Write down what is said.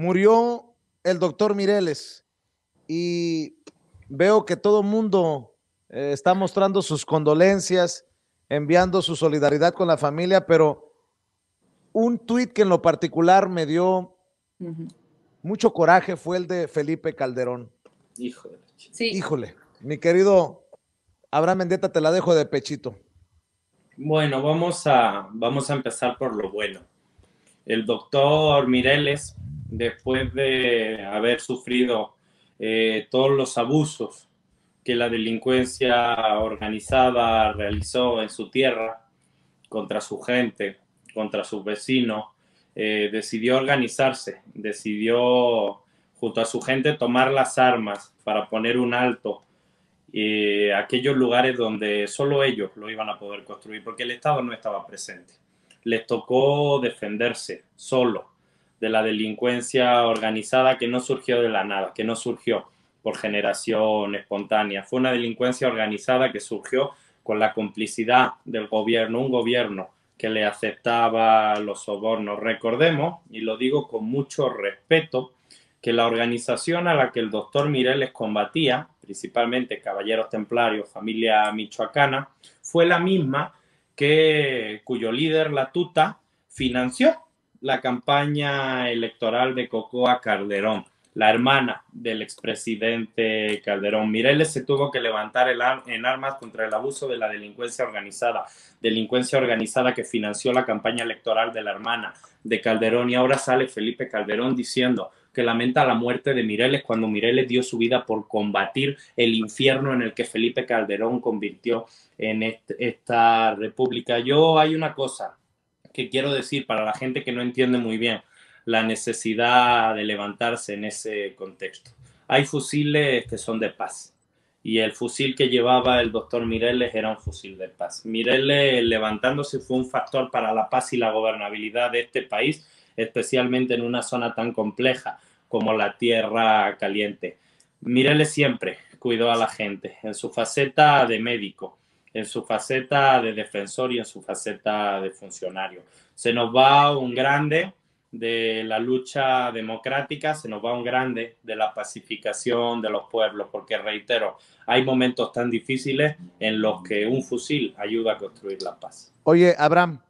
murió el doctor Mireles y veo que todo el mundo eh, está mostrando sus condolencias, enviando su solidaridad con la familia, pero un tuit que en lo particular me dio mucho coraje fue el de Felipe Calderón. Híjole. Híjole, mi querido Abraham Mendeta, te la dejo de pechito. Bueno, vamos a, vamos a empezar por lo bueno. El doctor Mireles, después de haber sufrido eh, todos los abusos que la delincuencia organizada realizó en su tierra contra su gente, contra sus vecinos, eh, decidió organizarse, decidió junto a su gente tomar las armas para poner un alto eh, aquellos lugares donde solo ellos lo iban a poder construir, porque el Estado no estaba presente. Les tocó defenderse solo de la delincuencia organizada que no surgió de la nada, que no surgió por generación espontánea. Fue una delincuencia organizada que surgió con la complicidad del gobierno, un gobierno que le aceptaba los sobornos. Recordemos, y lo digo con mucho respeto, que la organización a la que el doctor Mireles combatía, principalmente Caballeros Templarios, familia michoacana, fue la misma que cuyo líder, la Tuta, financió la campaña electoral de Cocoa Calderón la hermana del expresidente Calderón. Mireles se tuvo que levantar en armas contra el abuso de la delincuencia organizada, delincuencia organizada que financió la campaña electoral de la hermana de Calderón y ahora sale Felipe Calderón diciendo que lamenta la muerte de Mireles cuando Mireles dio su vida por combatir el infierno en el que Felipe Calderón convirtió en esta república. Yo hay una cosa que quiero decir para la gente que no entiende muy bien la necesidad de levantarse en ese contexto. Hay fusiles que son de paz y el fusil que llevaba el doctor Mireles era un fusil de paz. Mireles levantándose fue un factor para la paz y la gobernabilidad de este país, especialmente en una zona tan compleja como la Tierra Caliente. Mireles siempre cuidó a la gente en su faceta de médico, en su faceta de defensor y en su faceta de funcionario. Se nos va un grande, de la lucha democrática, se nos va un grande de la pacificación de los pueblos, porque reitero, hay momentos tan difíciles en los que un fusil ayuda a construir la paz. Oye, Abraham,